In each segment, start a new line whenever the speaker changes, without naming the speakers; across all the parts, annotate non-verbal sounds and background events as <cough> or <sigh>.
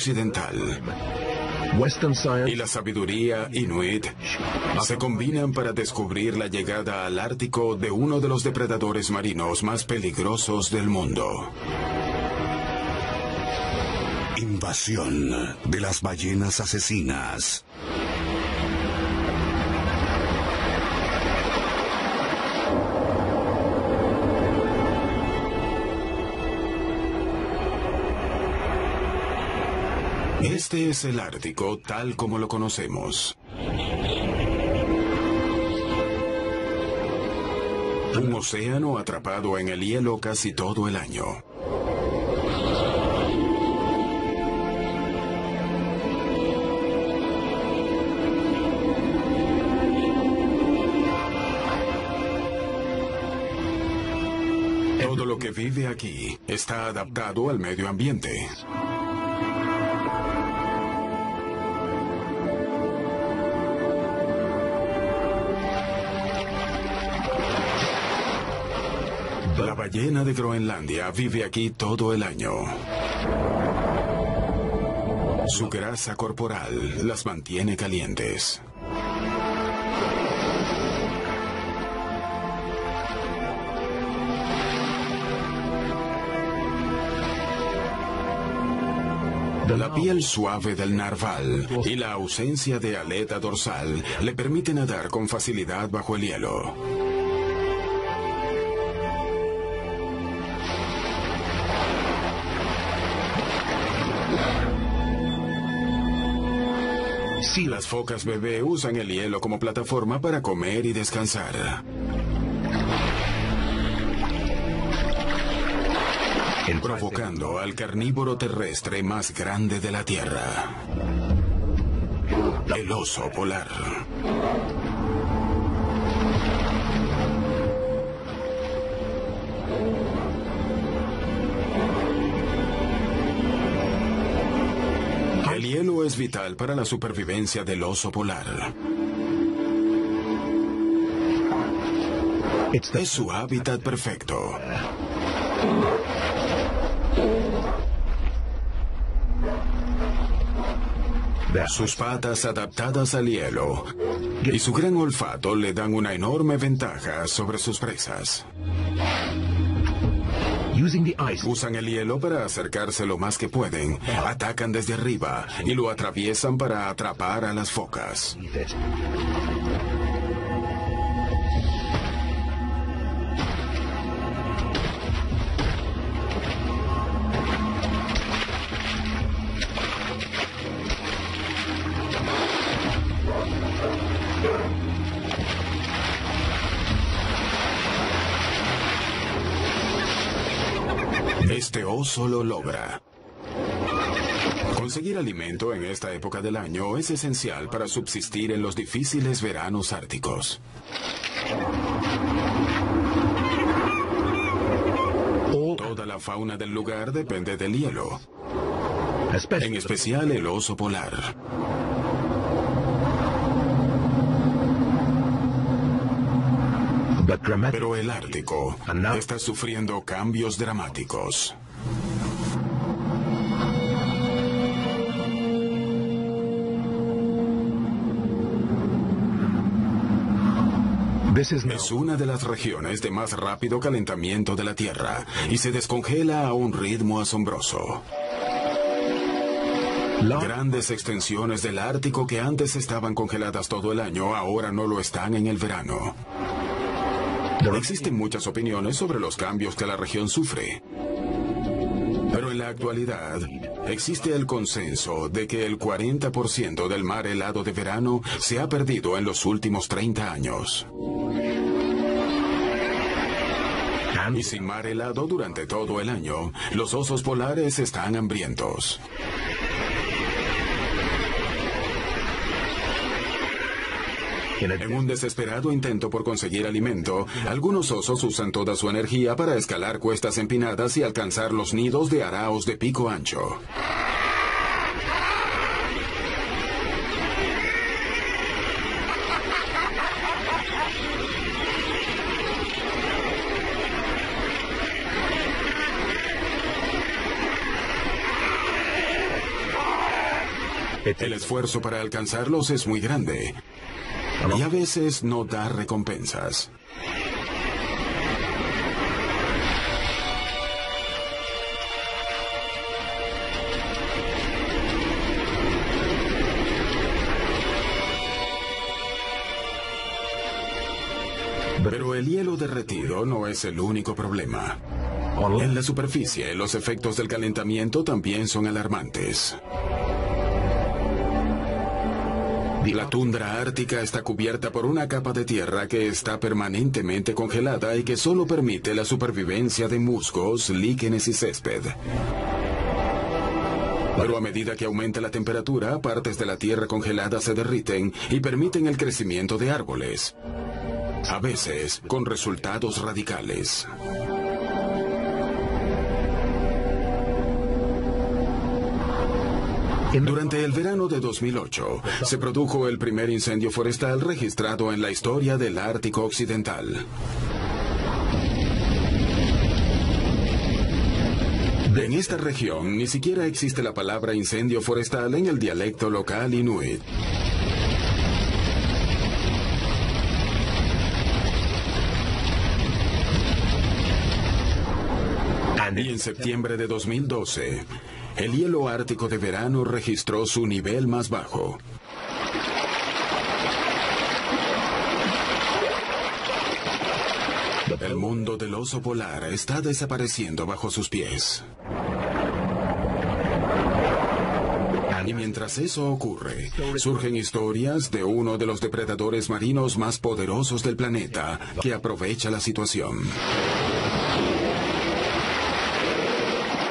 occidental y la sabiduría inuit se combinan para descubrir la llegada al Ártico de uno de los depredadores marinos más peligrosos del mundo.
Invasión de las ballenas asesinas.
Este es el Ártico tal como lo conocemos. Un océano atrapado en el hielo casi todo el año. Todo lo que vive aquí está adaptado al medio ambiente. Ballena de Groenlandia vive aquí todo el año. Su grasa corporal las mantiene calientes. La piel suave del narval y la ausencia de aleta dorsal le permiten nadar con facilidad bajo el hielo. Sí, las focas bebé usan el hielo como plataforma para comer y descansar. Provocando al carnívoro terrestre más grande de la Tierra. El oso polar. Es vital para la supervivencia del oso polar. Es su hábitat perfecto. Sus patas adaptadas al hielo y su gran olfato le dan una enorme ventaja sobre sus presas. Usan el hielo para acercarse lo más que pueden, atacan desde arriba y lo atraviesan para atrapar a las focas. Este oso lo logra. Conseguir alimento en esta época del año es esencial para subsistir en los difíciles veranos árticos. Toda la fauna del lugar depende del hielo, en especial el oso polar. Pero el Ártico está sufriendo cambios dramáticos. Es una de las regiones de más rápido calentamiento de la Tierra y se descongela a un ritmo asombroso. Grandes extensiones del Ártico que antes estaban congeladas todo el año ahora no lo están en el verano. Existen muchas opiniones sobre los cambios que la región sufre. Pero en la actualidad, existe el consenso de que el 40% del mar helado de verano se ha perdido en los últimos 30 años. Y sin mar helado durante todo el año, los osos polares están hambrientos. En un desesperado intento por conseguir alimento, algunos osos usan toda su energía para escalar cuestas empinadas y alcanzar los nidos de araos de pico ancho. El esfuerzo para alcanzarlos es muy grande y a veces no da recompensas. Pero el hielo derretido no es el único problema. En la superficie, los efectos del calentamiento también son alarmantes. La tundra ártica está cubierta por una capa de tierra que está permanentemente congelada y que solo permite la supervivencia de musgos, líquenes y césped. Pero a medida que aumenta la temperatura, partes de la tierra congelada se derriten y permiten el crecimiento de árboles. A veces con resultados radicales. Durante el verano de 2008 se produjo el primer incendio forestal registrado en la historia del Ártico Occidental. En esta región ni siquiera existe la palabra incendio forestal en el dialecto local inuit. Y en septiembre de 2012, el hielo ártico de verano registró su nivel más bajo. El mundo del oso polar está desapareciendo bajo sus pies. Y mientras eso ocurre, surgen historias de uno de los depredadores marinos más poderosos del planeta que aprovecha la situación.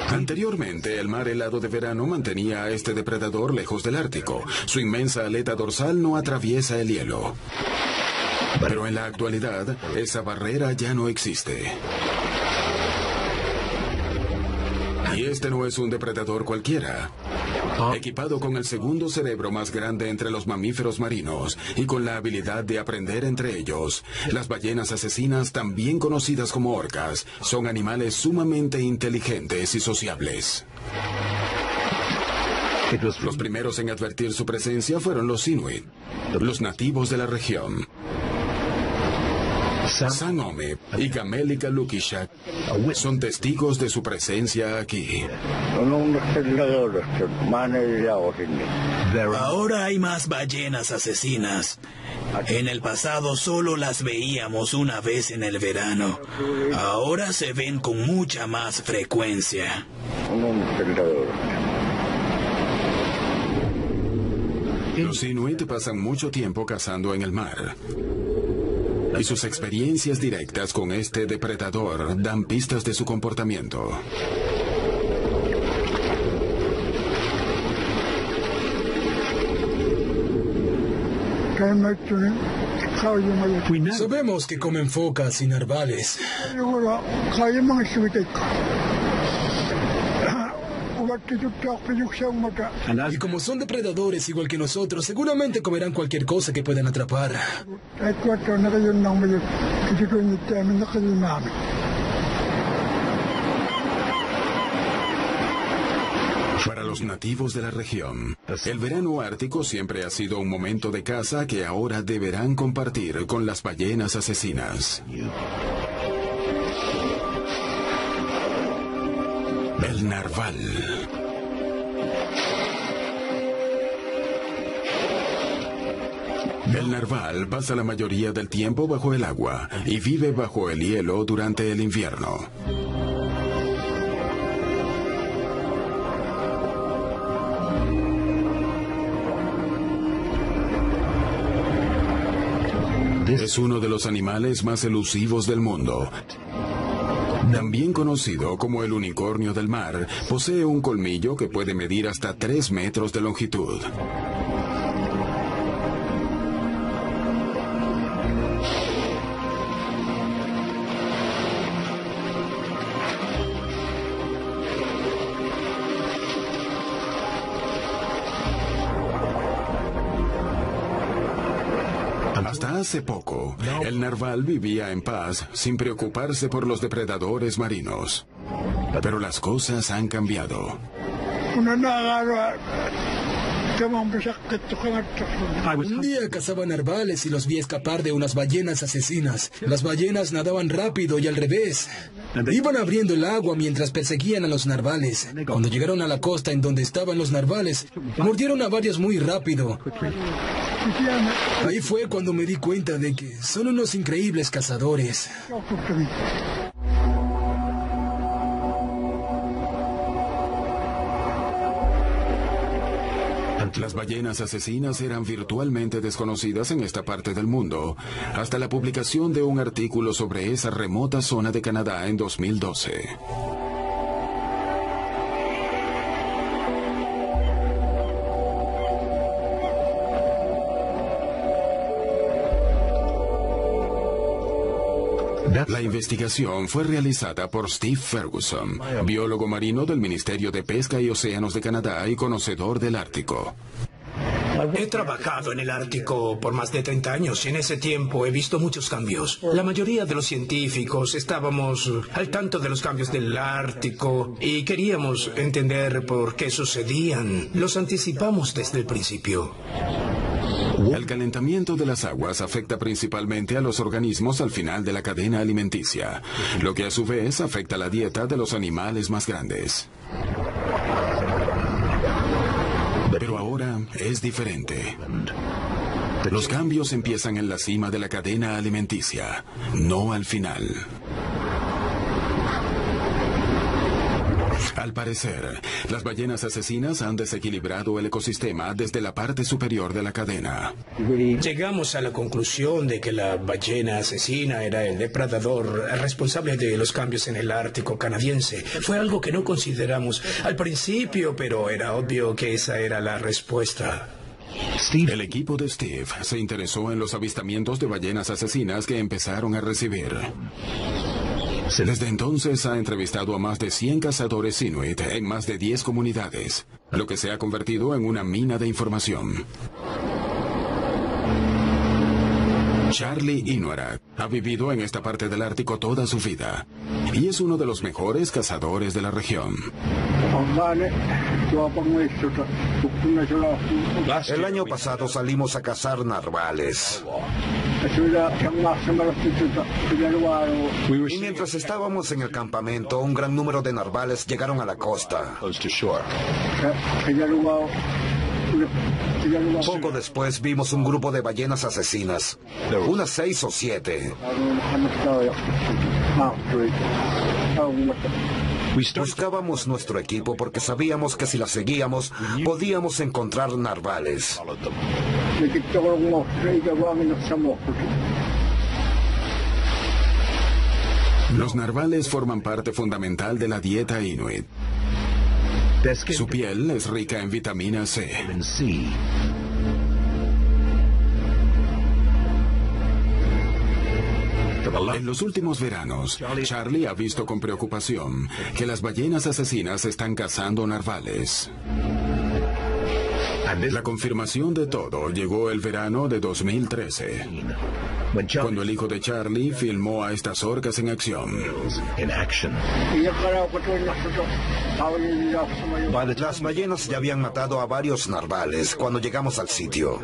Anteriormente, el mar helado de verano mantenía a este depredador lejos del Ártico. Su inmensa aleta dorsal no atraviesa el hielo. Pero en la actualidad, esa barrera ya no existe. Y este no es un depredador cualquiera. Equipado con el segundo cerebro más grande entre los mamíferos marinos y con la habilidad de aprender entre ellos, las ballenas asesinas, también conocidas como orcas, son animales sumamente inteligentes y sociables. Los primeros en advertir su presencia fueron los Inuit, los nativos de la región. Sanome y Gamelika Lukishak son testigos de su presencia aquí.
Ahora hay más ballenas asesinas. En el pasado solo las veíamos una vez en el verano. Ahora se ven con mucha más frecuencia.
Los Inuit pasan mucho tiempo cazando en el mar y sus experiencias directas con este depredador dan pistas de su comportamiento.
Sabemos que comen focas y narvales. Y como son depredadores igual que nosotros, seguramente comerán cualquier cosa que puedan atrapar.
Para los nativos de la región, el verano ártico siempre ha sido un momento de caza que ahora deberán compartir con las ballenas asesinas. El narval. El narval pasa la mayoría del tiempo bajo el agua y vive bajo el hielo durante el invierno. Es uno de los animales más elusivos del mundo también conocido como el unicornio del mar, posee un colmillo que puede medir hasta 3 metros de longitud. Hace poco, el narval vivía en paz sin preocuparse por los depredadores marinos. Pero las cosas han cambiado.
Un día cazaba narvales y los vi escapar de unas ballenas asesinas. Las ballenas nadaban rápido y al revés. Iban abriendo el agua mientras perseguían a los narvales. Cuando llegaron a la costa en donde estaban los narvales, mordieron a varios muy rápido. Ahí fue cuando me di cuenta de que son unos increíbles cazadores.
Las ballenas asesinas eran virtualmente desconocidas en esta parte del mundo, hasta la publicación de un artículo sobre esa remota zona de Canadá en 2012. La investigación fue realizada por Steve Ferguson, biólogo marino del Ministerio de Pesca y Océanos de Canadá y conocedor del Ártico.
He trabajado en el Ártico por más de 30 años y en ese tiempo he visto muchos cambios. La mayoría de los científicos estábamos al tanto de los cambios del Ártico y queríamos entender por qué sucedían. Los anticipamos desde el principio.
El calentamiento de las aguas afecta principalmente a los organismos al final de la cadena alimenticia, lo que a su vez afecta la dieta de los animales más grandes. Pero ahora es diferente. Los cambios empiezan en la cima de la cadena alimenticia, no al final. Al parecer, las ballenas asesinas han desequilibrado el ecosistema desde la parte superior de la cadena.
Llegamos a la conclusión de que la ballena asesina era el depredador responsable de los cambios en el Ártico canadiense. Fue algo que no consideramos al principio, pero era obvio que esa era la respuesta.
El equipo de Steve se interesó en los avistamientos de ballenas asesinas que empezaron a recibir. Desde entonces ha entrevistado a más de 100 cazadores inuit en más de 10 comunidades, lo que se ha convertido en una mina de información. Charlie Inuarak ha vivido en esta parte del Ártico toda su vida y es uno de los mejores cazadores de la región.
El año pasado salimos a cazar narvales. Y mientras estábamos en el campamento, un gran número de narvales llegaron a la costa. Poco después vimos un grupo de ballenas asesinas, unas seis o siete. Buscábamos nuestro equipo porque sabíamos que si la seguíamos podíamos encontrar narvales.
Los narvales forman parte fundamental de la dieta inuit. Su piel es rica en vitamina C. En los últimos veranos, Charlie ha visto con preocupación que las ballenas asesinas están cazando narvales. La confirmación de todo llegó el verano de 2013, cuando el hijo de Charlie filmó a estas orcas en acción.
Las ballenas ya habían matado a varios narvales cuando llegamos al sitio.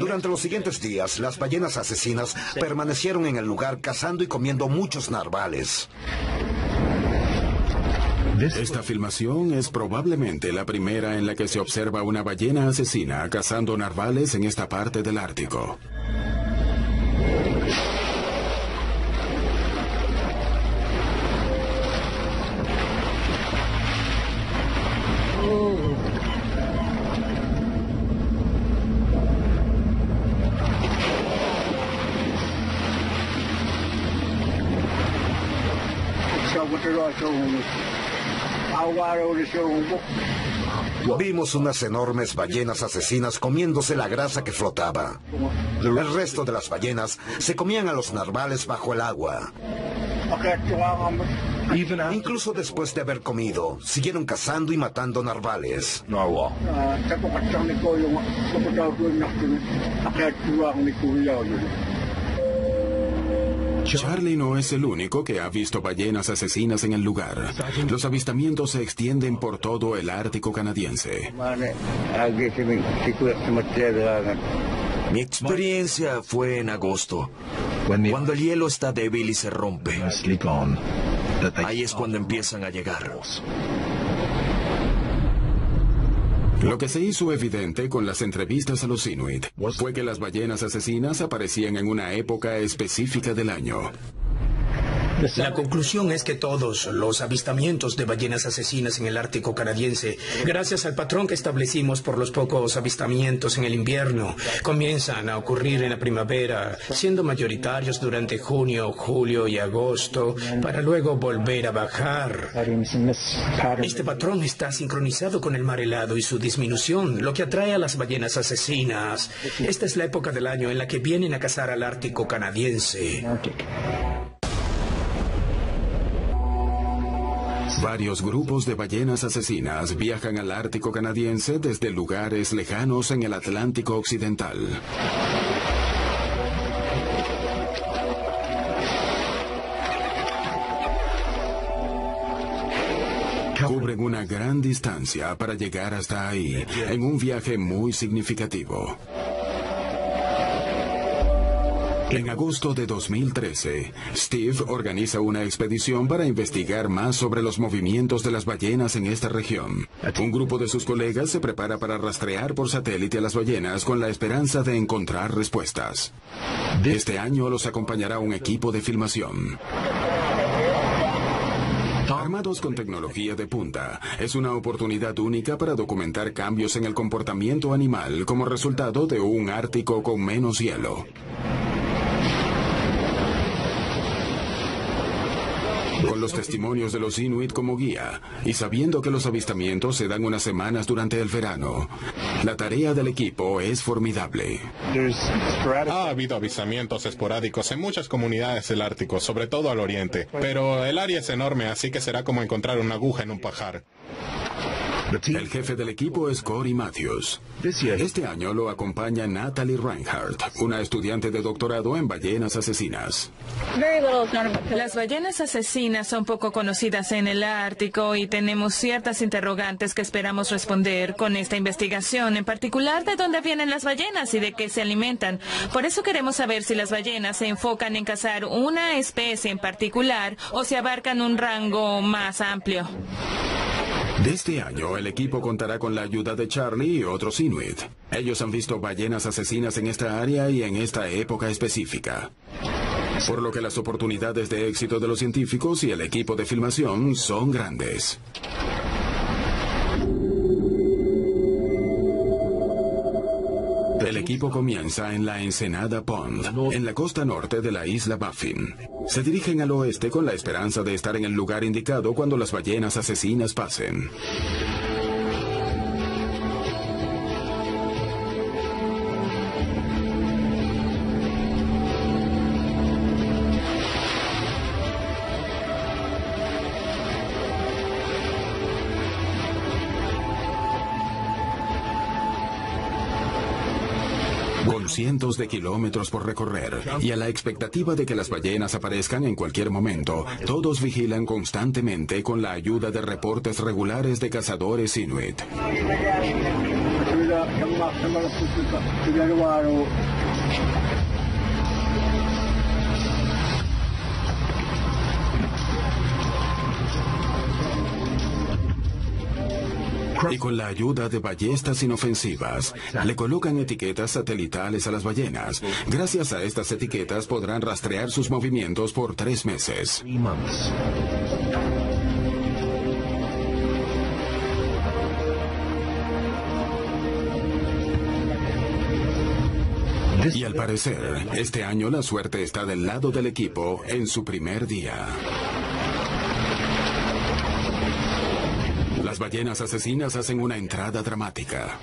Durante los siguientes días, las ballenas asesinas permanecieron en el lugar cazando y comiendo muchos narvales.
Esta filmación es probablemente la primera en la que se observa una ballena asesina cazando narvales en esta parte del Ártico.
Vimos unas enormes ballenas asesinas comiéndose la grasa que flotaba. El resto de las ballenas se comían a los narvales bajo el agua. Incluso después de haber comido, siguieron cazando y matando narvales.
Charlie no es el único que ha visto ballenas asesinas en el lugar. Los avistamientos se extienden por todo el Ártico canadiense.
Mi experiencia fue en agosto, cuando el hielo está débil y se rompe. Ahí es cuando empiezan a llegar.
Lo que se hizo evidente con las entrevistas a los Inuit fue que las ballenas asesinas aparecían en una época específica del año.
La conclusión es que todos los avistamientos de ballenas asesinas en el Ártico canadiense, gracias al patrón que establecimos por los pocos avistamientos en el invierno, comienzan a ocurrir en la primavera, siendo mayoritarios durante junio, julio y agosto, para luego volver a bajar. Este patrón está sincronizado con el mar helado y su disminución, lo que atrae a las ballenas asesinas. Esta es la época del año en la que vienen a cazar al Ártico canadiense.
Varios grupos de ballenas asesinas viajan al Ártico canadiense desde lugares lejanos en el Atlántico Occidental. Cubren una gran distancia para llegar hasta ahí, en un viaje muy significativo. En agosto de 2013, Steve organiza una expedición para investigar más sobre los movimientos de las ballenas en esta región. Un grupo de sus colegas se prepara para rastrear por satélite a las ballenas con la esperanza de encontrar respuestas. Este año los acompañará un equipo de filmación. Armados con tecnología de punta, es una oportunidad única para documentar cambios en el comportamiento animal como resultado de un Ártico con menos hielo. Con los testimonios de los Inuit como guía y sabiendo que los avistamientos se dan unas semanas durante el verano, la tarea del equipo es formidable.
Ha habido avistamientos esporádicos en muchas comunidades del Ártico, sobre todo al oriente, pero el área es enorme, así que será como encontrar una aguja en un pajar.
El jefe del equipo es Cory Matthews. Este año lo acompaña Natalie Reinhardt, una estudiante de doctorado en ballenas asesinas.
Las ballenas asesinas son poco conocidas en el Ártico y tenemos ciertas interrogantes que esperamos responder con esta investigación, en particular de dónde vienen las ballenas y de qué se alimentan. Por eso queremos saber si las ballenas se enfocan en cazar una especie en particular o si abarcan un rango más amplio.
Este año, el equipo contará con la ayuda de Charlie y otros Inuit. Ellos han visto ballenas asesinas en esta área y en esta época específica. Por lo que las oportunidades de éxito de los científicos y el equipo de filmación son grandes. Equipo comienza en la Ensenada Pond, en la costa norte de la isla Baffin. Se dirigen al oeste con la esperanza de estar en el lugar indicado cuando las ballenas asesinas pasen. Cientos de kilómetros por recorrer y a la expectativa de que las ballenas aparezcan en cualquier momento, todos vigilan constantemente con la ayuda de reportes regulares de cazadores inuit. Y con la ayuda de ballestas inofensivas, le colocan etiquetas satelitales a las ballenas. Gracias a estas etiquetas podrán rastrear sus movimientos por tres meses. Y al parecer, este año la suerte está del lado del equipo en su primer día. Las ballenas asesinas hacen una entrada dramática.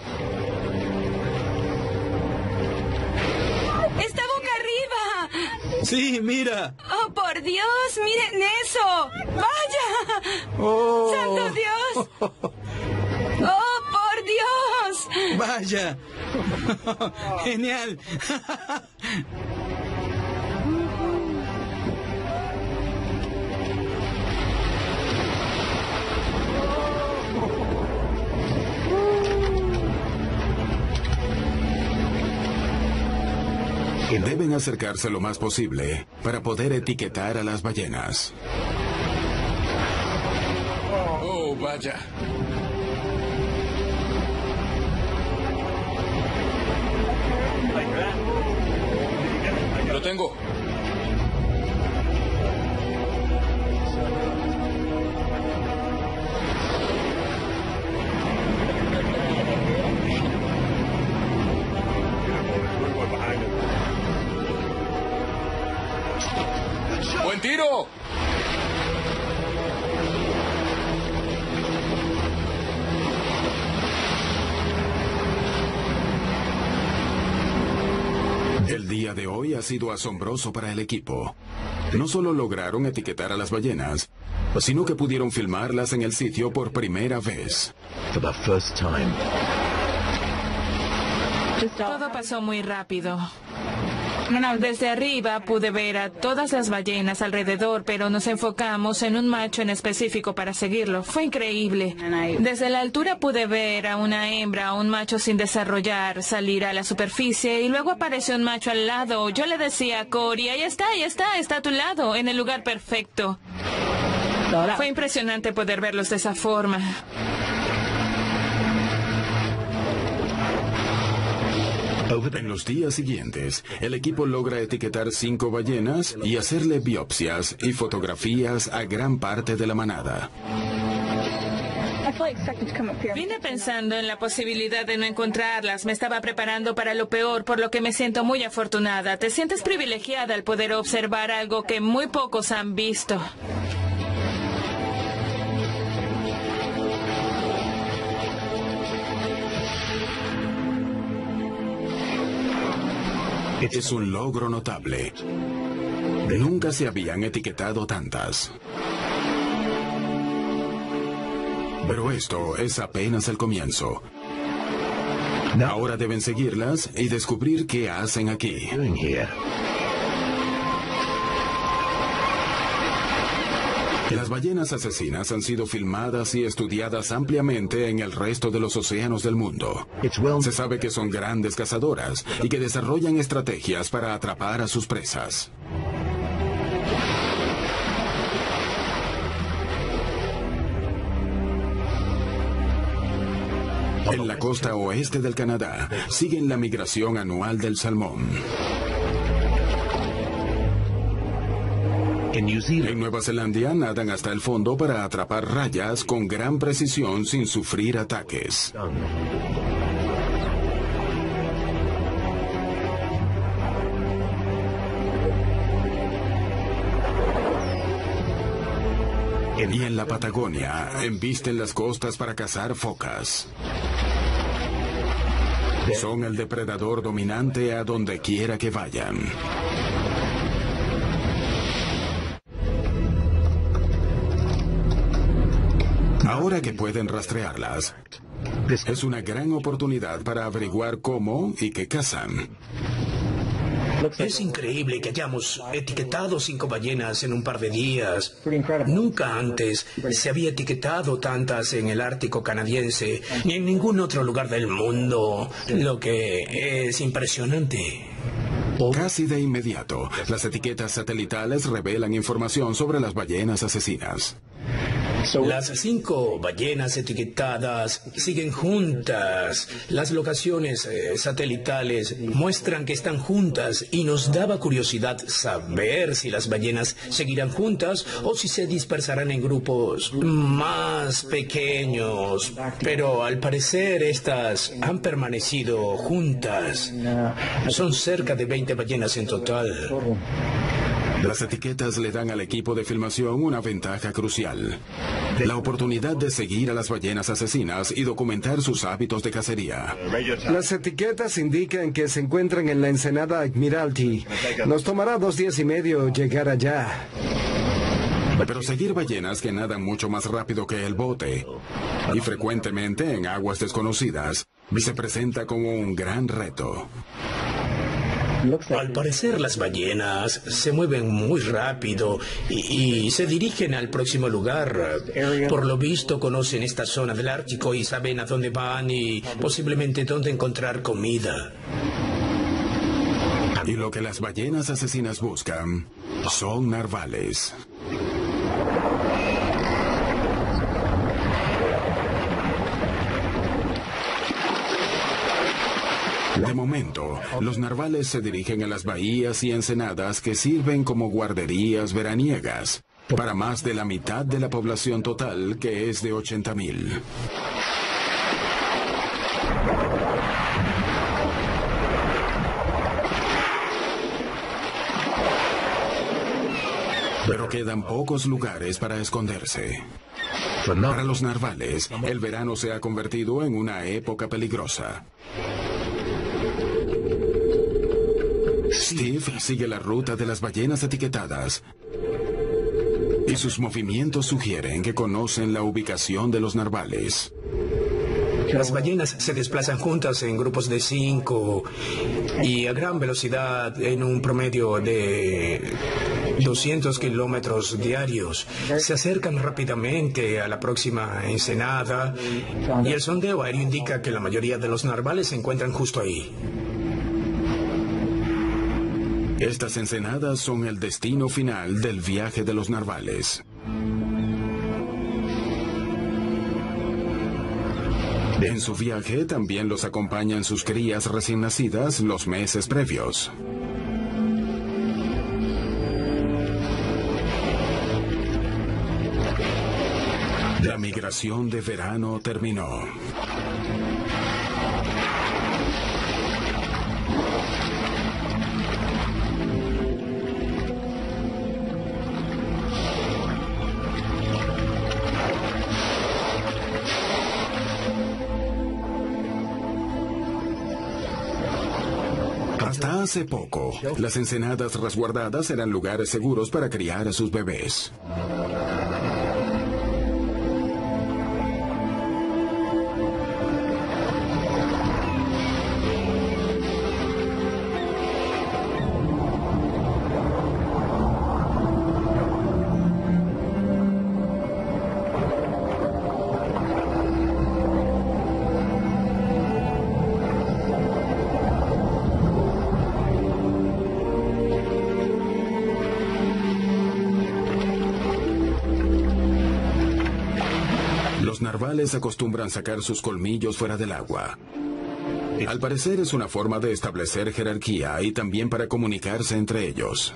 ¡Está boca arriba!
Sí, mira.
¡Oh, por Dios! ¡Miren eso! ¡Vaya!
Oh.
¡Santo Dios! ¡Oh, por Dios!
Vaya. <laughs> Genial.
Deben acercarse lo más posible para poder etiquetar a las ballenas.
Oh, vaya. Lo tengo.
Sido asombroso para el equipo. No solo lograron etiquetar a las ballenas, sino que pudieron filmarlas en el sitio por primera vez.
Todo pasó muy rápido. Desde arriba pude ver a todas las ballenas alrededor, pero nos enfocamos en un macho en específico para seguirlo. Fue increíble. Desde la altura pude ver a una hembra, a un macho sin desarrollar, salir a la superficie y luego apareció un macho al lado. Yo le decía a Cory, ahí está, ahí está, está a tu lado, en el lugar perfecto. Fue impresionante poder verlos de esa forma.
En los días siguientes, el equipo logra etiquetar cinco ballenas y hacerle biopsias y fotografías a gran parte de la manada.
Vine pensando en la posibilidad de no encontrarlas. Me estaba preparando para lo peor, por lo que me siento muy afortunada. Te sientes privilegiada al poder observar algo que muy pocos han visto.
Es un logro notable. Nunca se habían etiquetado tantas. Pero esto es apenas el comienzo. Ahora deben seguirlas y descubrir qué hacen aquí. Las ballenas asesinas han sido filmadas y estudiadas ampliamente en el resto de los océanos del mundo. Se sabe que son grandes cazadoras y que desarrollan estrategias para atrapar a sus presas. En la costa oeste del Canadá siguen la migración anual del salmón. En Nueva Zelanda nadan hasta el fondo para atrapar rayas con gran precisión sin sufrir ataques. Y en la Patagonia embisten las costas para cazar focas. Son el depredador dominante a donde quiera que vayan. Que pueden rastrearlas, es una gran oportunidad para averiguar cómo y qué cazan.
Es increíble que hayamos etiquetado cinco ballenas en un par de días. Nunca antes se había etiquetado tantas en el Ártico canadiense ni en ningún otro lugar del mundo, lo que es impresionante.
Casi de inmediato, las etiquetas satelitales revelan información sobre las ballenas asesinas.
Las cinco ballenas etiquetadas siguen juntas. Las locaciones eh, satelitales muestran que están juntas y nos daba curiosidad saber si las ballenas seguirán juntas o si se dispersarán en grupos más pequeños. Pero al parecer estas han permanecido juntas. Son cerca de 20 ballenas en total.
Las etiquetas le dan al equipo de filmación una ventaja crucial. La oportunidad de seguir a las ballenas asesinas y documentar sus hábitos de cacería.
Las etiquetas indican que se encuentran en la ensenada Admiralty. Nos tomará dos días y medio llegar allá.
Pero seguir ballenas que nadan mucho más rápido que el bote y frecuentemente en aguas desconocidas se presenta como un gran reto.
Al parecer las ballenas se mueven muy rápido y, se dirigen al próximo lugar. Por lo visto conocen esta zona del Ártico y saben a dónde van y posiblemente dónde encontrar comida.
Y lo que las ballenas asesinas buscan son narvales. De momento, los narvales se dirigen a las bahías y ensenadas que sirven como guarderías veraniegas para más de la mitad de la población total, que es de 80.000. Pero quedan pocos lugares para esconderse. Para los narvales, el verano se ha convertido en una época peligrosa. Steve sigue la ruta de las ballenas etiquetadas. Y sus movimientos sugieren que conocen la ubicación de los narvales.
Las ballenas se desplazan juntas en grupos de cinco y a gran velocidad en un promedio de 200 kilómetros diarios. Se acercan rápidamente a la próxima ensenada y el sondeo aéreo indica que la mayoría de los narvales se encuentran justo ahí.
Estas ensenadas son el destino final del viaje de los narvales. En su viaje también los acompañan sus crías recién nacidas los meses previos. La migración de verano terminó. Hace poco, las ensenadas resguardadas eran lugares seguros para criar a sus bebés. Narvales acostumbran sacar sus colmillos fuera del agua. Al parecer es una forma de establecer jerarquía y también para comunicarse entre ellos.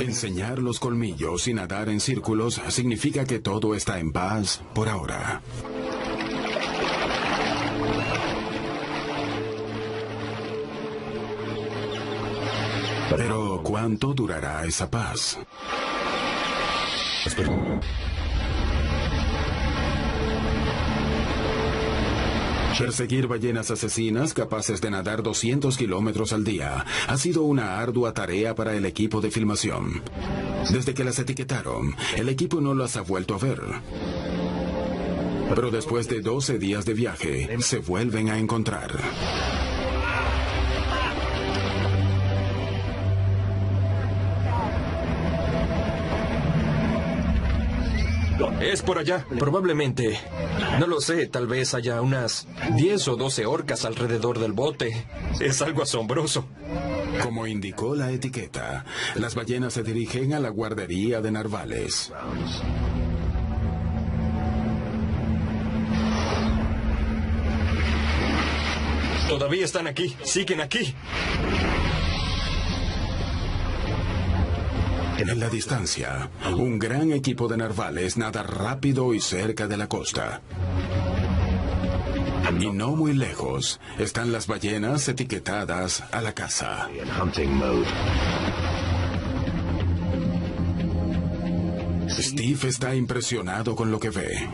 Enseñar los colmillos y nadar en círculos significa que todo está en paz por ahora. ¿Cuánto durará esa paz? Perseguir ballenas asesinas capaces de nadar 200 kilómetros al día ha sido una ardua tarea para el equipo de filmación. Desde que las etiquetaron, el equipo no las ha vuelto a ver. Pero después de 12 días de viaje, se vuelven a encontrar.
Es por allá, probablemente. No lo sé, tal vez haya unas 10 o 12 orcas alrededor del bote. Es algo asombroso.
Como indicó la etiqueta, las ballenas se dirigen a la guardería de narvales.
Todavía están aquí, siguen aquí.
En la distancia, un gran equipo de narvales nada rápido y cerca de la costa. Y no muy lejos están las ballenas etiquetadas a la caza. Steve está impresionado con lo que ve.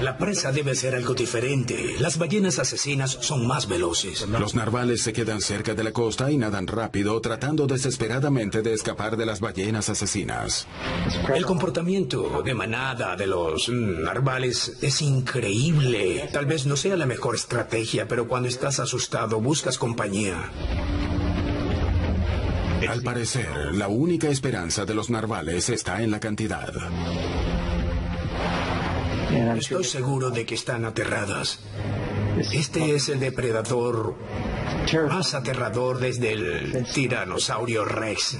La presa debe ser algo diferente. Las ballenas asesinas son más veloces.
Los narvales se quedan cerca de la costa y nadan rápido, tratando desesperadamente de escapar de las ballenas asesinas.
El comportamiento de manada de los narvales es increíble. Tal vez no sea la mejor estrategia, pero cuando estás asustado buscas compañía.
Al parecer, la única esperanza de los narvales está en la cantidad.
Estoy seguro de que están aterradas. Este es el depredador más aterrador desde el tiranosaurio Rex.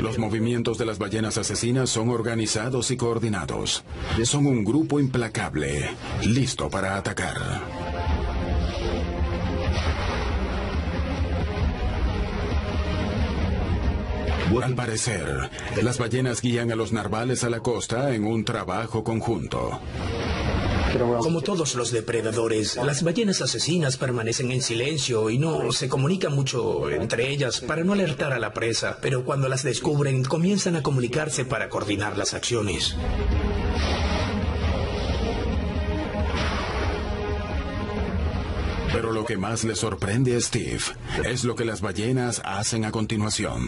Los movimientos de las ballenas asesinas son organizados y coordinados. Son un grupo implacable, listo para atacar. Al parecer, las ballenas guían a los narvales a la costa en un trabajo conjunto.
Como todos los depredadores, las ballenas asesinas permanecen en silencio y no se comunican mucho entre ellas para no alertar a la presa, pero cuando las descubren comienzan a comunicarse para coordinar las acciones.
Pero lo que más le sorprende a Steve es lo que las ballenas hacen a continuación.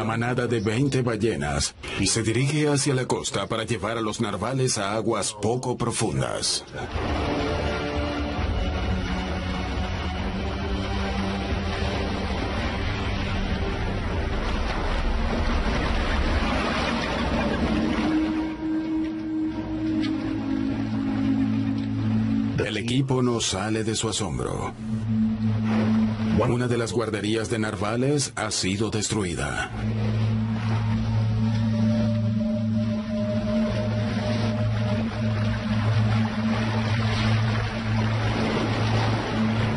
La manada de 20 ballenas se dirige hacia la costa para llevar a los narvales a aguas poco profundas. El equipo no sale de su asombro. Una de las guarderías de narvales ha sido destruida.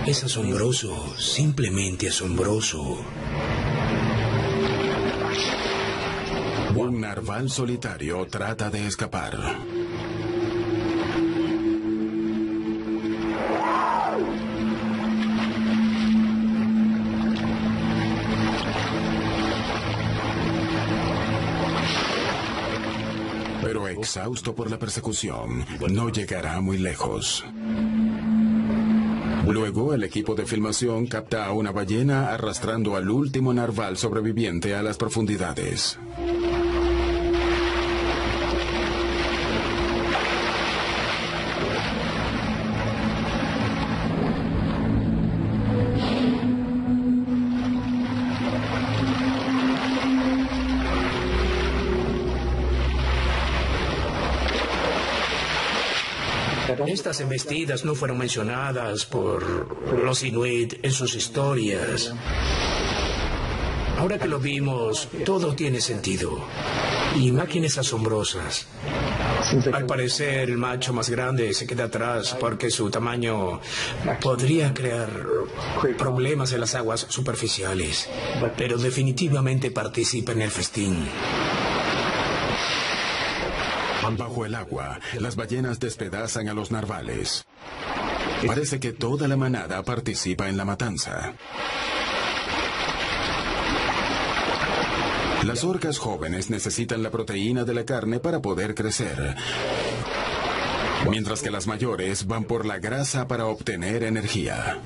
Es asombroso, simplemente asombroso.
Un narval solitario trata de escapar. Exhausto por la persecución, no llegará muy lejos. Luego, el equipo de filmación capta a una ballena arrastrando al último narval sobreviviente a las profundidades.
Estas embestidas no fueron mencionadas por los Inuit en sus historias. Ahora que lo vimos, todo tiene sentido. Imágenes asombrosas. Al parecer, el macho más grande se queda atrás porque su tamaño podría crear problemas en las aguas superficiales, pero definitivamente participa en el festín.
Bajo el agua, las ballenas despedazan a los narvales. Parece que toda la manada participa en la matanza. Las orcas jóvenes necesitan la proteína de la carne para poder crecer, mientras que las mayores van por la grasa para obtener energía.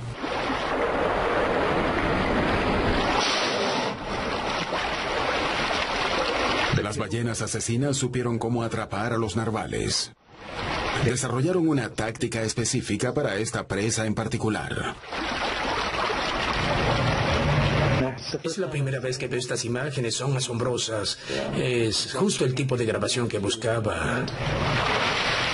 Las ballenas asesinas supieron cómo atrapar a los narvales. Desarrollaron una táctica específica para esta presa en particular.
Es la primera vez que veo estas imágenes, son asombrosas. Es justo el tipo de grabación que buscaba.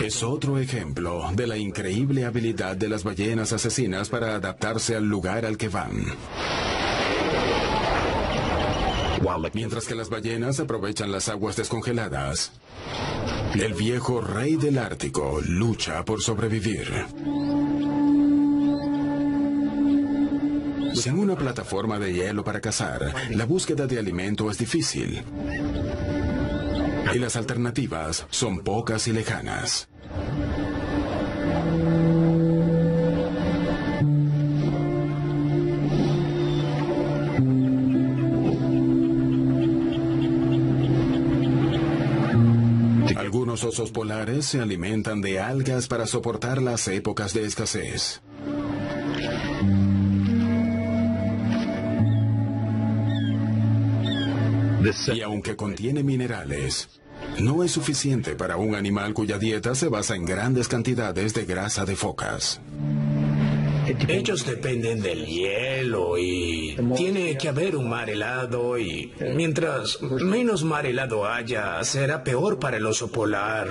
Es otro ejemplo de la increíble habilidad de las ballenas asesinas para adaptarse al lugar al que van. Mientras que las ballenas aprovechan las aguas descongeladas, el viejo rey del Ártico lucha por sobrevivir. Sin una plataforma de hielo para cazar, la búsqueda de alimento es difícil. Y las alternativas son pocas y lejanas. Algunos osos polares se alimentan de algas para soportar las épocas de escasez. Y aunque contiene minerales, no es suficiente para un animal cuya dieta se basa en grandes cantidades de grasa de focas.
Ellos dependen del hielo y tiene que haber un mar helado y mientras menos mar helado haya, será peor para el oso polar.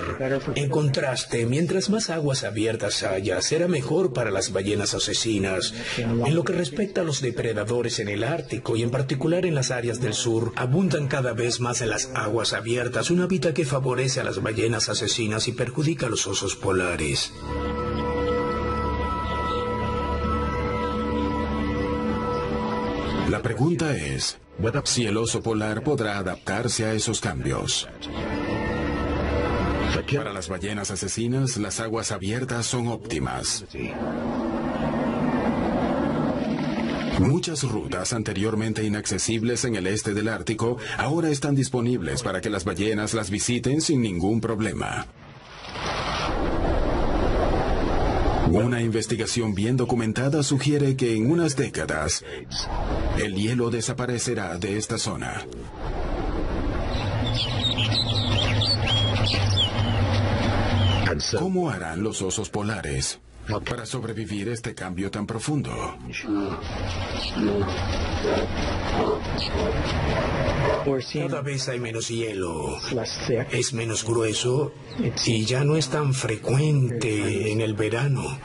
En contraste, mientras más aguas abiertas haya, será mejor para las ballenas asesinas. En lo que respecta a los depredadores en el Ártico y en particular en las áreas del sur, abundan cada vez más en las aguas abiertas, un hábitat que favorece a las ballenas asesinas y perjudica a los osos polares.
La pregunta es si el oso polar podrá adaptarse a esos cambios. Para las ballenas asesinas, las aguas abiertas son óptimas. Muchas rutas anteriormente inaccesibles en el este del Ártico ahora están disponibles para que las ballenas las visiten sin ningún problema. Una investigación bien documentada sugiere que en unas décadas el hielo desaparecerá de esta zona. ¿Cómo harán los osos polares para sobrevivir este cambio tan profundo?
Cada vez hay menos hielo, es menos grueso y ya no es tan frecuente en el verano.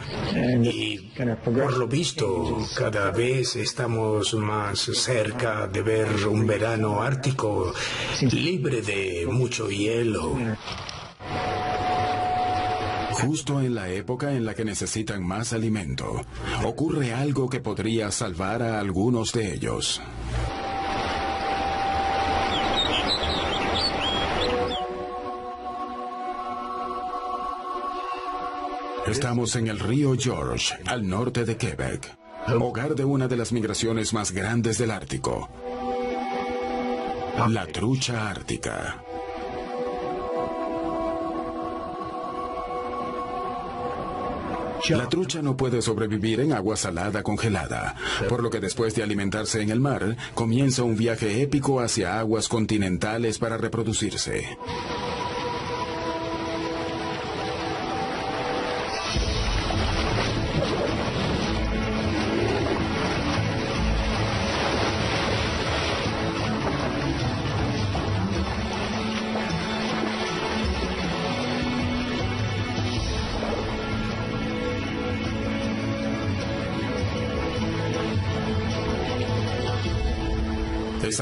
Y por lo visto, cada vez estamos más cerca de ver un verano ártico libre de mucho hielo.
Justo en la época en la que necesitan más alimento, ocurre algo que podría salvar a algunos de ellos. Estamos en el río George, al norte de Quebec, hogar de una de las migraciones más grandes del Ártico, la trucha ártica. La trucha no puede sobrevivir en agua salada congelada, por lo que después de alimentarse en el mar, comienza un viaje épico hacia aguas continentales para reproducirse.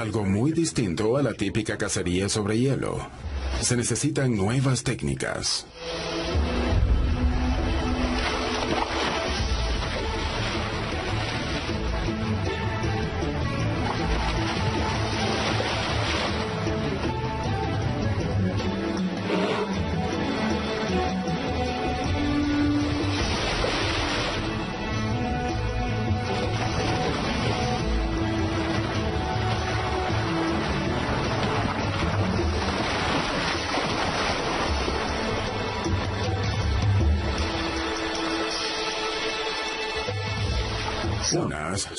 Algo muy distinto a la típica cacería sobre hielo. Se necesitan nuevas técnicas.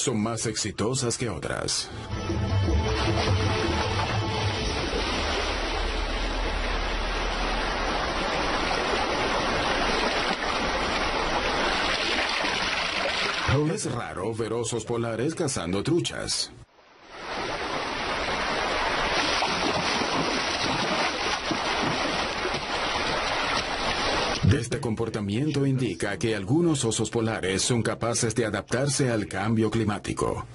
Son más exitosas que otras. Es raro ver osos polares cazando truchas. Este comportamiento indica que algunos osos polares son capaces de adaptarse al cambio climático.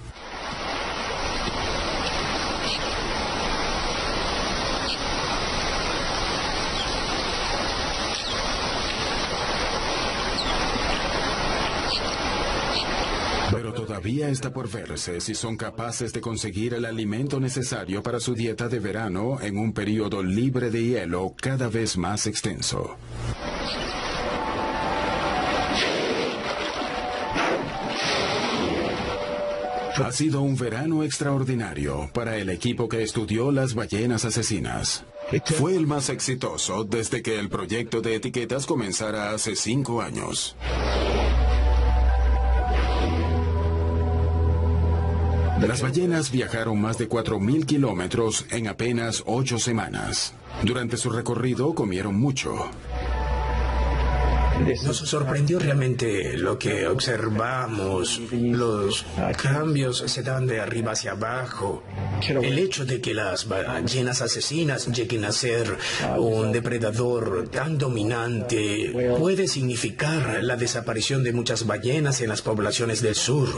Pero todavía está por verse si son capaces de conseguir el alimento necesario para su dieta de verano en un periodo libre de hielo cada vez más extenso. Ha sido un verano extraordinario para el equipo que estudió las ballenas asesinas. Fue el más exitoso desde que el proyecto de etiquetas comenzara hace cinco años. Las ballenas viajaron más de 4.000 kilómetros en apenas ocho semanas. Durante su recorrido comieron mucho.
Nos sorprendió realmente lo que observamos. Los cambios se dan de arriba hacia abajo. El hecho de que las ballenas asesinas lleguen a ser un depredador tan dominante puede significar la desaparición de muchas ballenas en las poblaciones del sur.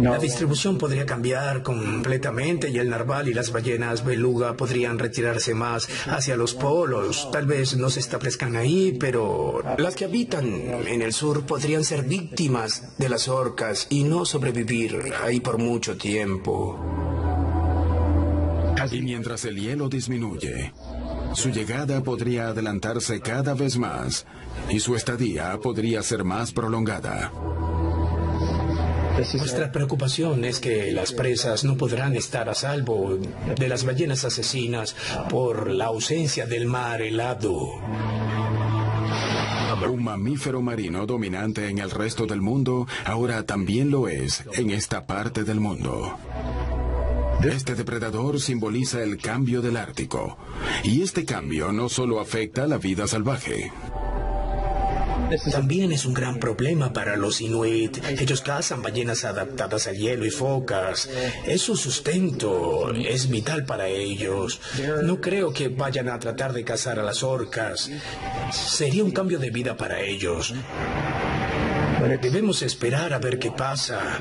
La distribución podría cambiar completamente y el narval y las ballenas beluga podrían retirarse más hacia los polos. Tal vez no se establezcan ahí, pero las que habitan en el sur podrían ser víctimas de las orcas y no sobrevivir ahí por mucho tiempo.
Y mientras el hielo disminuye, su llegada podría adelantarse cada vez más y su estadía podría ser más prolongada.
Nuestra preocupación es que las presas no podrán estar a salvo de las ballenas asesinas por la ausencia del mar helado.
Un mamífero marino dominante en el resto del mundo ahora también lo es en esta parte del mundo. Este depredador simboliza el cambio del Ártico. Y este cambio no solo afecta a la vida salvaje.
También es un gran problema para los inuit. Ellos cazan ballenas adaptadas al hielo y focas. Es su sustento, es vital para ellos. No creo que vayan a tratar de cazar a las orcas. Sería un cambio de vida para ellos. Debemos esperar a ver qué pasa.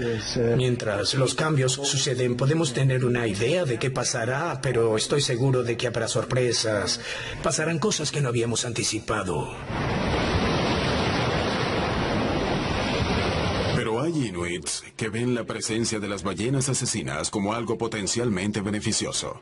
Mientras los cambios suceden, podemos tener una idea de qué pasará, pero estoy seguro de que habrá sorpresas. Pasarán cosas que no habíamos anticipado.
Que ven la presencia de las ballenas asesinas como algo potencialmente beneficioso.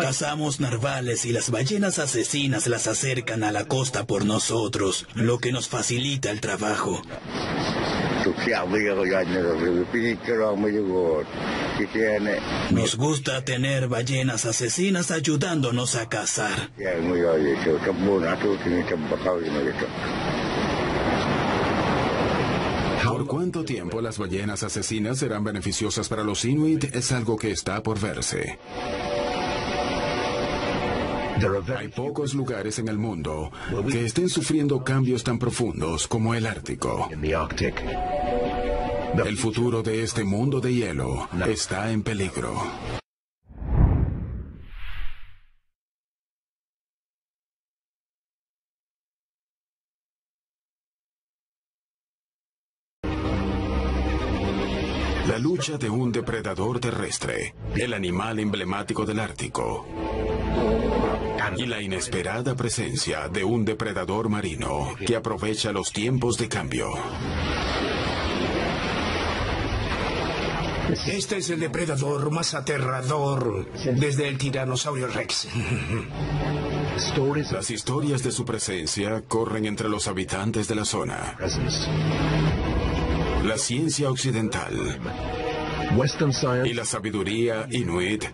Cazamos narvales y las ballenas asesinas las acercan a la costa por nosotros, lo que nos facilita el trabajo. Nos gusta tener ballenas asesinas ayudándonos a cazar.
¿Por cuánto tiempo las ballenas asesinas serán beneficiosas para los Inuit? Es algo que está por verse. Hay pocos lugares en el mundo que estén sufriendo cambios tan profundos como el Ártico. El futuro de este mundo de hielo está en peligro. La lucha de un depredador terrestre, el animal emblemático del Ártico, y la inesperada presencia de un depredador marino que aprovecha los tiempos de cambio.
Este es el depredador más aterrador desde el tiranosaurio Rex. <laughs>
Las historias de su presencia corren entre los habitantes de la zona. La ciencia occidental y la sabiduría inuit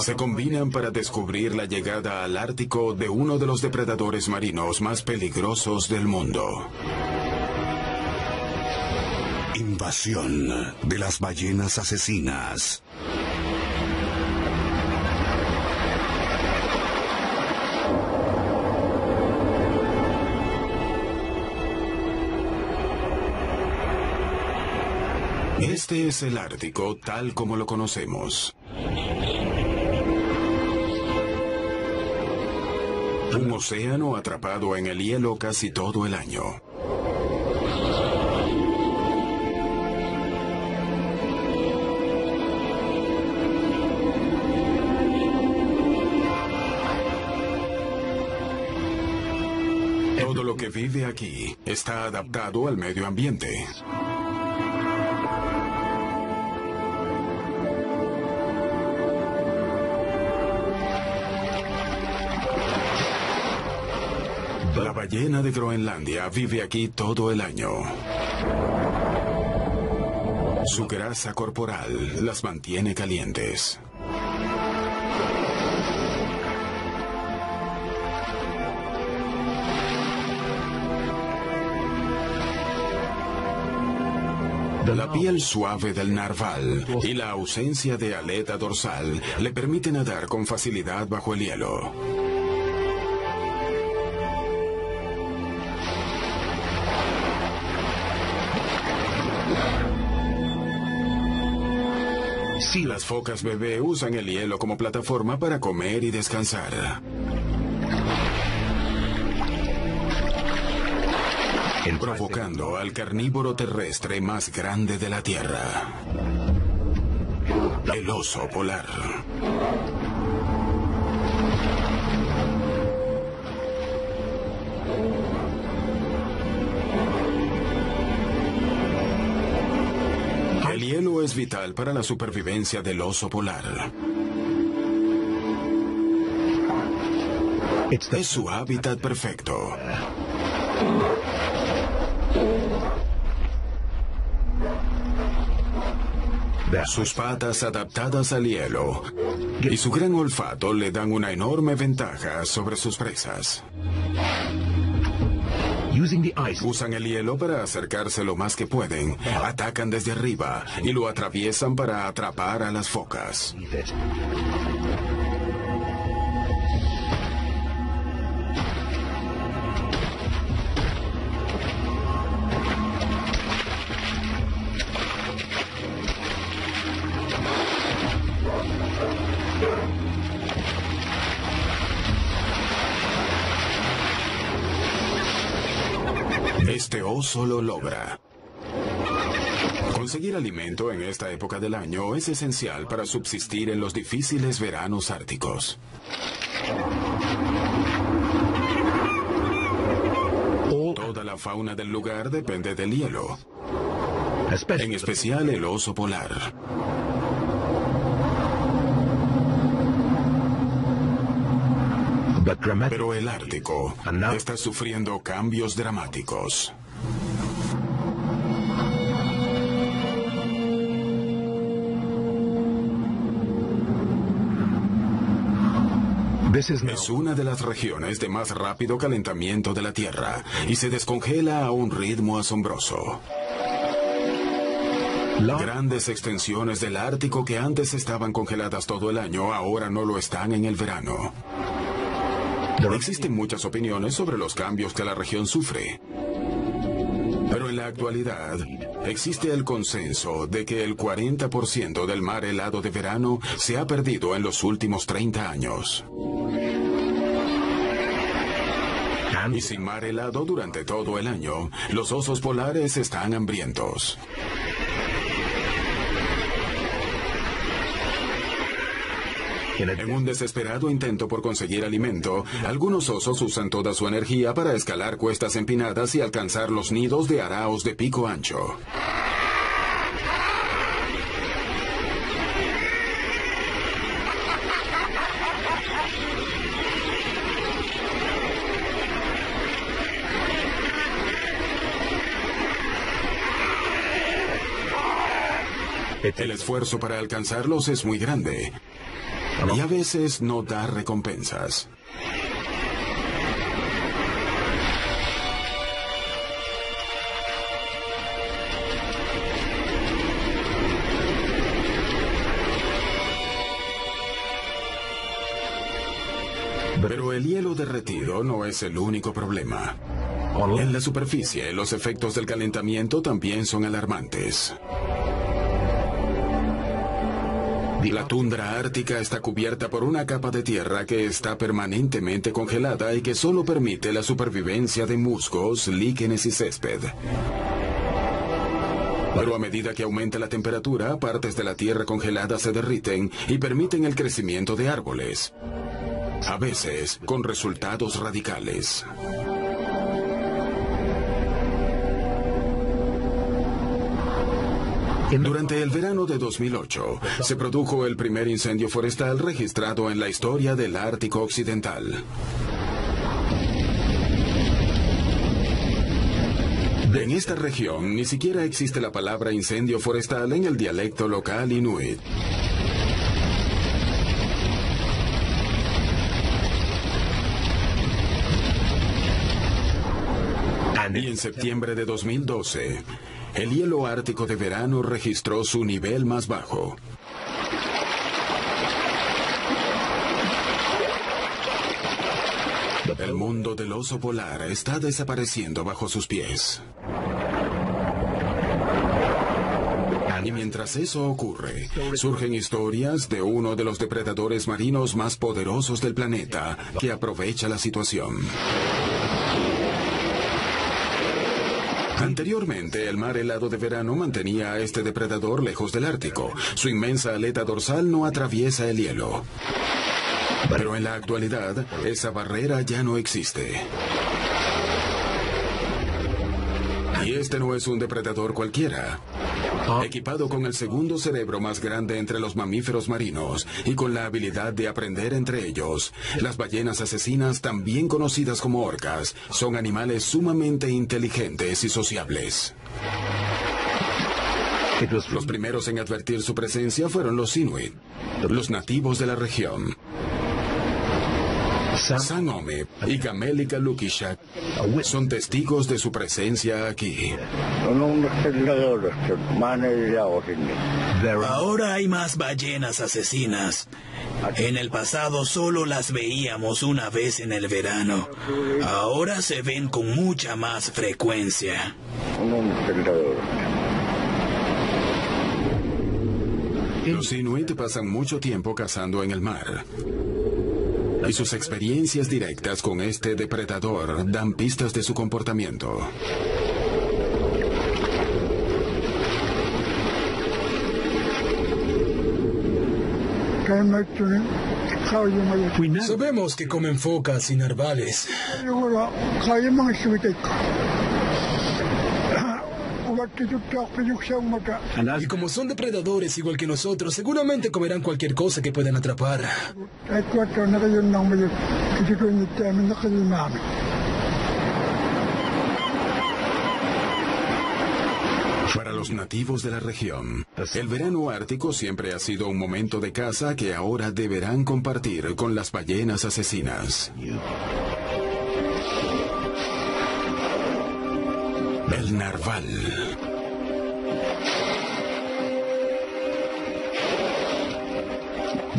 se combinan para descubrir la llegada al Ártico de uno de los depredadores marinos más peligrosos del mundo.
Invasión de las ballenas asesinas.
Este es el Ártico tal como lo conocemos. Un océano atrapado en el hielo casi todo el año. Todo lo que vive aquí está adaptado al medio ambiente. La ballena de Groenlandia vive aquí todo el año. Su grasa corporal las mantiene calientes. La piel suave del narval y la ausencia de aleta dorsal le permiten nadar con facilidad bajo el hielo. Focas bebé usan el hielo como plataforma para comer y descansar. provocando al carnívoro terrestre más grande de la Tierra, el oso polar. Es vital para la supervivencia del oso polar. Es su hábitat perfecto. Sus patas adaptadas al hielo y su gran olfato le dan una enorme ventaja sobre sus presas. Usan el hielo para acercarse lo más que pueden, atacan desde arriba y lo atraviesan para atrapar a las focas. Este oso lo logra. Conseguir alimento en esta época del año es esencial para subsistir en los difíciles veranos árticos. Toda la fauna del lugar depende del hielo, en especial el oso polar. Pero el Ártico está sufriendo cambios dramáticos. Es una de las regiones de más rápido calentamiento de la Tierra y se descongela a un ritmo asombroso. Grandes extensiones del Ártico que antes estaban congeladas todo el año ahora no lo están en el verano. Existen muchas opiniones sobre los cambios que la región sufre. La actualidad, existe el consenso de que el 40% del mar helado de verano se ha perdido en los últimos 30 años. Y sin mar helado durante todo el año, los osos polares están hambrientos. En un desesperado intento por conseguir alimento, algunos osos usan toda su energía para escalar cuestas empinadas y alcanzar los nidos de araos de pico ancho. El esfuerzo para alcanzarlos es muy grande. Y a veces no da recompensas. Pero el hielo derretido no es el único problema. En la superficie, los efectos del calentamiento también son alarmantes. La tundra ártica está cubierta por una capa de tierra que está permanentemente congelada y que solo permite la supervivencia de musgos, líquenes y césped. Pero a medida que aumenta la temperatura, partes de la tierra congelada se derriten y permiten el crecimiento de árboles. A veces, con resultados radicales. Durante el verano de 2008, se produjo el primer incendio forestal registrado en la historia del Ártico Occidental. En esta región ni siquiera existe la palabra incendio forestal en el dialecto local inuit. Y en septiembre de 2012, el hielo ártico de verano registró su nivel más bajo. El mundo del oso polar está desapareciendo bajo sus pies. Y mientras eso ocurre, surgen historias de uno de los depredadores marinos más poderosos del planeta que aprovecha la situación. Anteriormente, el mar helado de verano mantenía a este depredador lejos del Ártico. Su inmensa aleta dorsal no atraviesa el hielo. Pero en la actualidad, esa barrera ya no existe. Y este no es un depredador cualquiera. Equipado con el segundo cerebro más grande entre los mamíferos marinos y con la habilidad de aprender entre ellos, las ballenas asesinas, también conocidas como orcas, son animales sumamente inteligentes y sociables. Los primeros en advertir su presencia fueron los Inuit, los nativos de la región. Sanome y Gamelika Lukishak son testigos de su presencia aquí.
Ahora hay más ballenas asesinas. En el pasado solo las veíamos una vez en el verano. Ahora se ven con mucha más frecuencia.
Los Inuit pasan mucho tiempo cazando en el mar y sus experiencias directas con este depredador dan pistas de su comportamiento.
Sabemos que comen focas y narvales. Y como son depredadores igual que nosotros, seguramente comerán cualquier cosa que puedan atrapar.
Para los nativos de la región, el verano ártico siempre ha sido un momento de caza que ahora deberán compartir con las ballenas asesinas. El narval.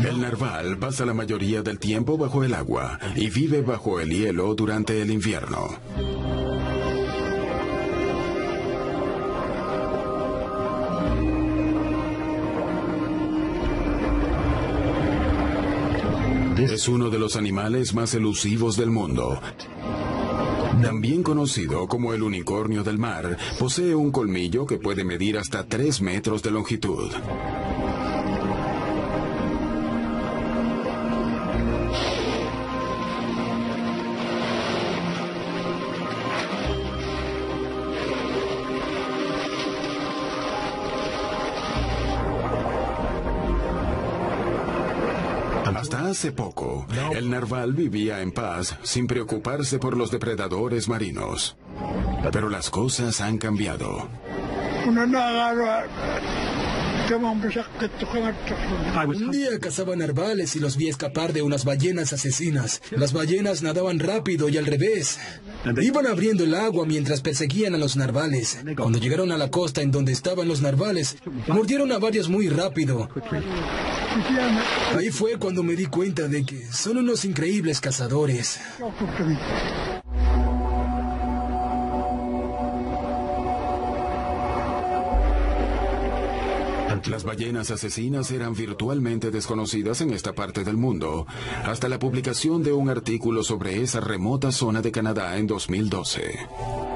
El narval pasa la mayoría del tiempo bajo el agua y vive bajo el hielo durante el invierno. Es uno de los animales más elusivos del mundo. También conocido como el unicornio del mar, posee un colmillo que puede medir hasta 3 metros de longitud. Hace poco, el narval vivía en paz sin preocuparse por los depredadores marinos. Pero las cosas han cambiado.
Un día cazaba narvales y los vi escapar de unas ballenas asesinas. Las ballenas nadaban rápido y al revés. Iban abriendo el agua mientras perseguían a los narvales. Cuando llegaron a la costa en donde estaban los narvales, mordieron a varios muy rápido. Ahí fue cuando me di cuenta de que son unos increíbles cazadores.
Las ballenas asesinas eran virtualmente desconocidas en esta parte del mundo, hasta la publicación de un artículo sobre esa remota zona de Canadá en 2012.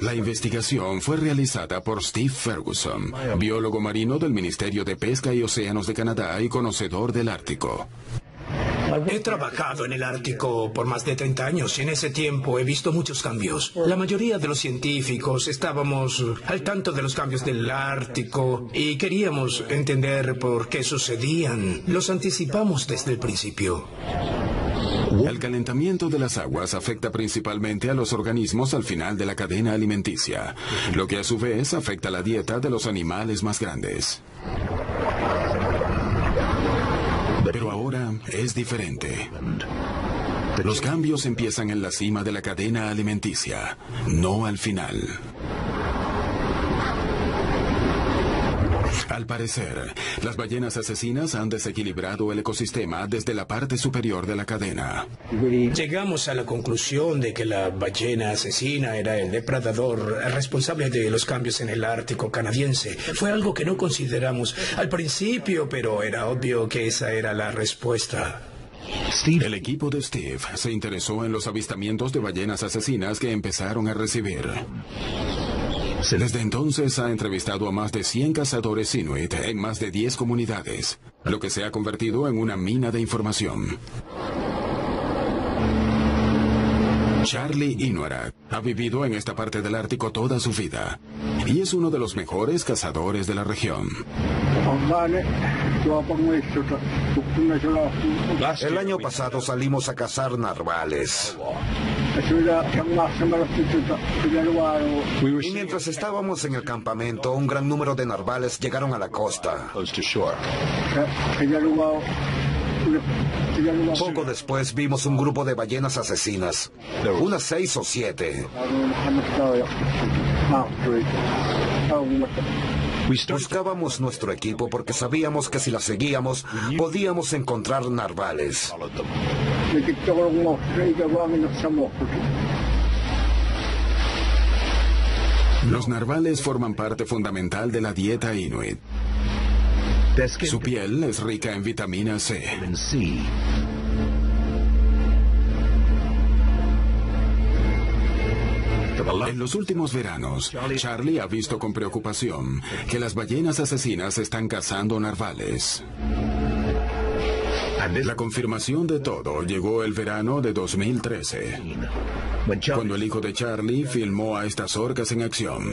La investigación fue realizada por Steve Ferguson, biólogo marino del Ministerio de Pesca y Océanos de Canadá y conocedor del Ártico.
He trabajado en el Ártico por más de 30 años y en ese tiempo he visto muchos cambios. La mayoría de los científicos estábamos al tanto de los cambios del Ártico y queríamos entender por qué sucedían. Los anticipamos desde el principio.
El calentamiento de las aguas afecta principalmente a los organismos al final de la cadena alimenticia, lo que a su vez afecta la dieta de los animales más grandes. Pero ahora es diferente. Los cambios empiezan en la cima de la cadena alimenticia, no al final. Al parecer, las ballenas asesinas han desequilibrado el ecosistema desde la parte superior de la cadena.
Llegamos a la conclusión de que la ballena asesina era el depredador responsable de los cambios en el Ártico canadiense. Fue algo que no consideramos al principio, pero era obvio que esa era la respuesta.
El equipo de Steve se interesó en los avistamientos de ballenas asesinas que empezaron a recibir. Desde entonces ha entrevistado a más de 100 cazadores inuit en más de 10 comunidades, lo que se ha convertido en una mina de información. Charlie Inuarak ha vivido en esta parte del Ártico toda su vida y es uno de los mejores cazadores de la región.
El año pasado salimos a cazar narvales. Y mientras estábamos en el campamento, un gran número de narvales llegaron a la costa. Poco después vimos un grupo de ballenas asesinas, unas seis o siete. Buscábamos nuestro equipo porque sabíamos que si la seguíamos podíamos encontrar narvales.
Los narvales forman parte fundamental de la dieta inuit. Su piel es rica en vitamina C. En los últimos veranos, Charlie ha visto con preocupación que las ballenas asesinas están cazando narvales. La confirmación de todo llegó el verano de 2013, cuando el hijo de Charlie filmó a estas orcas en acción.